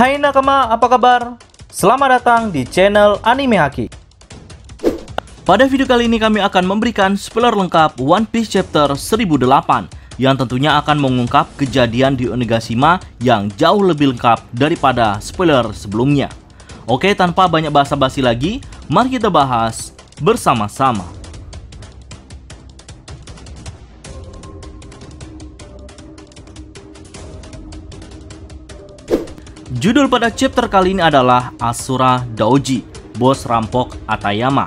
Hai nakama, apa kabar? Selamat datang di channel Anime Haki. Pada video kali ini kami akan memberikan spoiler lengkap One Piece Chapter 1008 yang tentunya akan mengungkap kejadian di Onigashima yang jauh lebih lengkap daripada spoiler sebelumnya. Oke, tanpa banyak basa-basi lagi, mari kita bahas bersama-sama. Judul pada chapter kali ini adalah Asura Doji, bos rampok Atayama.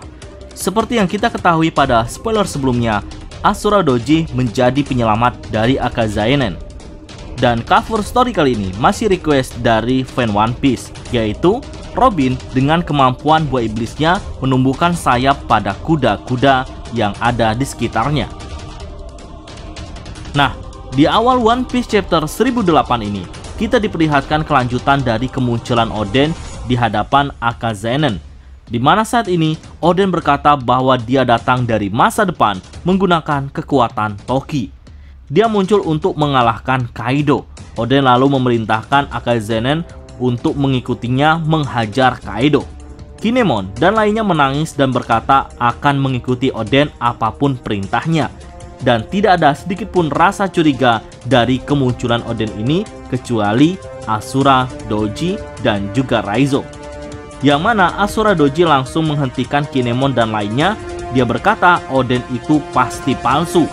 Seperti yang kita ketahui pada spoiler sebelumnya, Asura Doji menjadi penyelamat dari Akazainen. Dan cover story kali ini masih request dari fan One Piece, yaitu Robin dengan kemampuan buah iblisnya menumbuhkan sayap pada kuda-kuda yang ada di sekitarnya. Nah, di awal One Piece chapter 1008 ini, kita diperlihatkan kelanjutan dari kemunculan Oden di hadapan Akazanen. Di mana saat ini Oden berkata bahwa dia datang dari masa depan menggunakan kekuatan Toki. Dia muncul untuk mengalahkan Kaido. Oden lalu memerintahkan Akazanen untuk mengikutinya menghajar Kaido. Kinemon dan lainnya menangis dan berkata akan mengikuti Oden apa pun perintahnya dan tidak ada sedikit pun rasa curiga dari kemunculan Oden ini kecuali Asura Doji dan juga Raizo. Yang mana Asura Doji langsung menghentikan Kinemon dan lainnya, dia berkata Oden itu pasti palsu.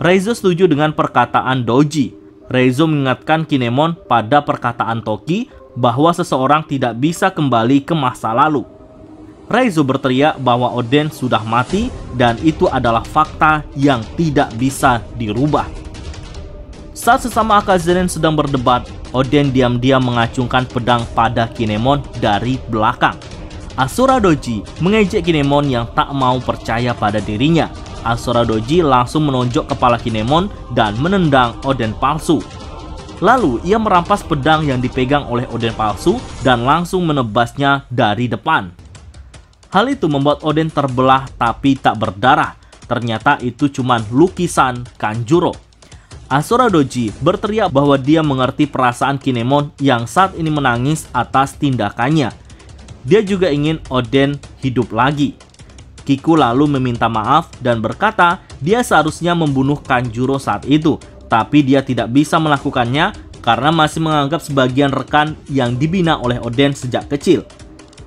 Raizo setuju dengan perkataan Doji. Raizo mengingatkan Kinemon pada perkataan Toki bahwa seseorang tidak bisa kembali ke masa lalu. Raizo berteriak bahwa Oden sudah mati dan itu adalah fakta yang tidak bisa dirubah. Saat sesama Akazanen sedang berdebat, Oden diam-diam mengacungkan pedang pada Kinemon dari belakang. Asura Doji mengejek Kinemon yang tak mau percaya pada dirinya. Asura Doji langsung menonjok kepala Kinemon dan menendang Oden palsu. Lalu ia merampas pedang yang dipegang oleh Oden palsu dan langsung menebasnya dari depan. Hal itu membuat Oden terbelah tapi tak berdarah. Ternyata itu cuma lukisan Kanjuro. Asura Doji berteriak bahwa dia mengerti perasaan Kinemon yang saat ini menangis atas tindakannya. Dia juga ingin Oden hidup lagi. Kiku lalu meminta maaf dan berkata dia seharusnya membunuh Kanjuro saat itu, tapi dia tidak bisa melakukannya karena masih menganggap sebagian rekan yang dibina oleh Oden sejak kecil.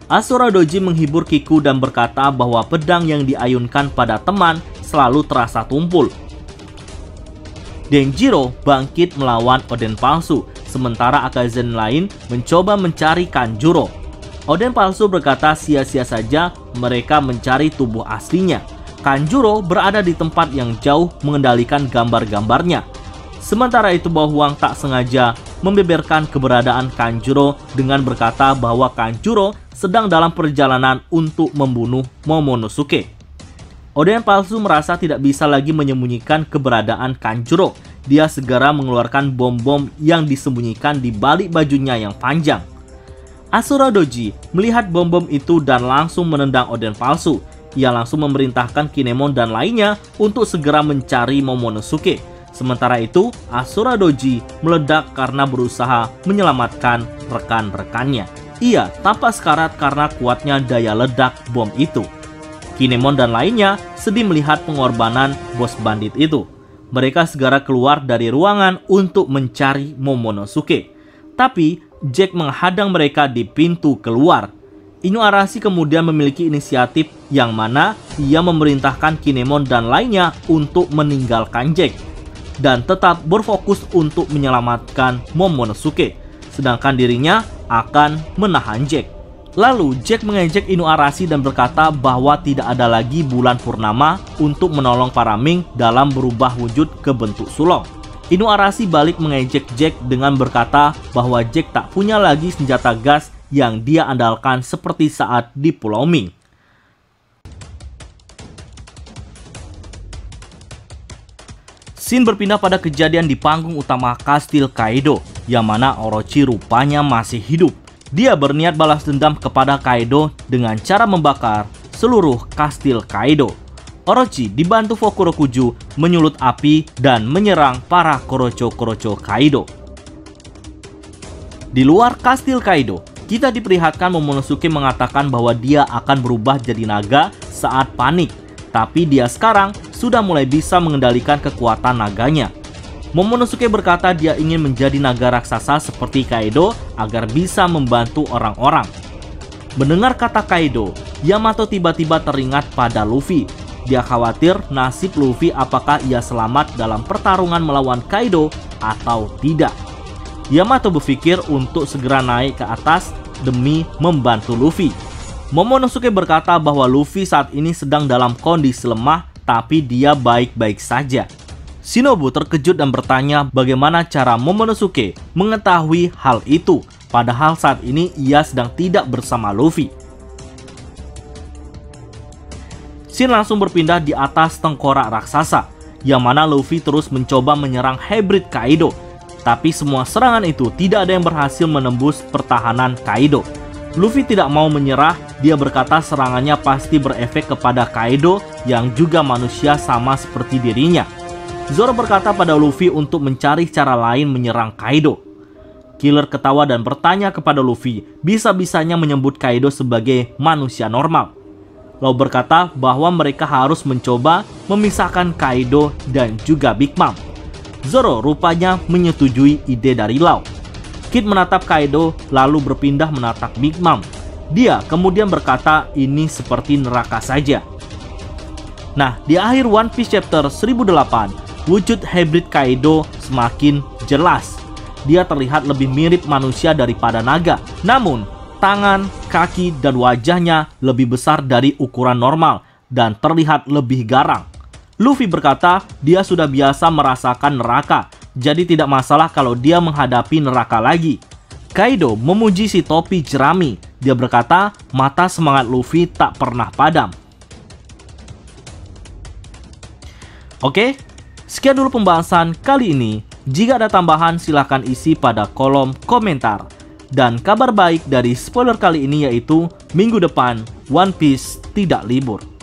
Asura Doji menghibur Kiku dan berkata bahwa pedang yang diayunkan pada teman selalu terasa tumpul. Denjiro bangkit melawan Oden palsu, sementara Akazen lain mencoba mencari Kanjuro. Oden palsu berkata sia-sia saja mereka mencari tubuh aslinya. Kanjuro berada di tempat yang jauh mengendalikan gambar-gambarnya. Sementara itu Huang tak sengaja membeberkan keberadaan Kanjuro dengan berkata bahwa Kanjuro sedang dalam perjalanan untuk membunuh Momonosuke. Oden palsu merasa tidak bisa lagi menyembunyikan keberadaan Kanjuro. Dia segera mengeluarkan bom-bom yang disembunyikan di balik bajunya yang panjang. Asura Doji melihat bom-bom itu dan langsung menendang Oden palsu. Ia langsung memerintahkan Kinemon dan lainnya untuk segera mencari Momonosuke. Sementara itu, Asura Doji meledak karena berusaha menyelamatkan rekan-rekannya. Ia tampak sekarat karena kuatnya daya ledak bom itu. Kinemon dan lainnya sedih melihat pengorbanan bos bandit itu. Mereka segera keluar dari ruangan untuk mencari Momonosuke. Tapi Jack menghadang mereka di pintu keluar. Inu Arashi kemudian memiliki inisiatif yang mana ia memerintahkan Kinemon dan lainnya untuk meninggalkan Jack dan tetap berfokus untuk menyelamatkan Momonosuke sedangkan dirinya akan menahan Jack. Lalu Jack mengejek Inu Arasi dan berkata bahwa tidak ada lagi bulan purnama untuk menolong para Ming dalam berubah wujud ke bentuk sulong. Inu Arasi balik mengejek Jack dengan berkata bahwa Jack tak punya lagi senjata gas yang dia andalkan seperti saat di Pulau Ming. Scene berpindah pada kejadian di panggung utama Kastil Kaido, yang mana Orochi rupanya masih hidup. Dia berniat balas dendam kepada Kaido dengan cara membakar seluruh Kastil Kaido. Orochi dibantu Fukurokuju menyulut api dan menyerang para Korocho-Korocho Kaido. Di luar kastil Kaido, kita diperlihatkan Momonosuke mengatakan bahwa dia akan berubah jadi naga saat panik. Tapi dia sekarang sudah mulai bisa mengendalikan kekuatan naganya. Momonosuke berkata dia ingin menjadi naga raksasa seperti Kaido agar bisa membantu orang-orang. Mendengar kata Kaido, Yamato tiba-tiba teringat pada Luffy. Dia khawatir nasib Luffy apakah ia selamat dalam pertarungan melawan Kaido atau tidak. Yamato berpikir untuk segera naik ke atas demi membantu Luffy. Momonosuke berkata bahwa Luffy saat ini sedang dalam kondisi lemah tapi dia baik-baik saja. Shinobu terkejut dan bertanya bagaimana cara Momonosuke mengetahui hal itu, padahal saat ini ia sedang tidak bersama Luffy. Shin langsung berpindah di atas tengkorak raksasa, yang mana Luffy terus mencoba menyerang Hybrid Kaido tapi semua serangan itu tidak ada yang berhasil menembus pertahanan Kaido. Luffy tidak mau menyerah, dia berkata serangannya pasti berefek kepada Kaido yang juga manusia sama seperti dirinya. Zoro berkata pada Luffy untuk mencari cara lain menyerang Kaido. Killer ketawa dan bertanya kepada Luffy, bisa-bisanya menyebut Kaido sebagai manusia normal. Law berkata bahwa mereka harus mencoba memisahkan Kaido dan juga Big Mom. Zoro rupanya menyetujui ide dari Lau. Kid menatap Kaido lalu berpindah menatap Big Mom. Dia kemudian berkata ini seperti neraka saja. Nah, di akhir One Piece chapter 1008, wujud hybrid Kaido semakin jelas. Dia terlihat lebih mirip manusia daripada naga. Namun, tangan, kaki, dan wajahnya lebih besar dari ukuran normal dan terlihat lebih garang. Luffy berkata dia sudah biasa merasakan neraka, jadi tidak masalah kalau dia menghadapi neraka lagi. Kaido memuji si topi jerami. Dia berkata mata semangat Luffy tak pernah padam. Oke, sekian dulu pembahasan kali ini. Jika ada tambahan silahkan isi pada kolom komentar. Dan kabar baik dari spoiler kali ini yaitu minggu depan One Piece tidak libur.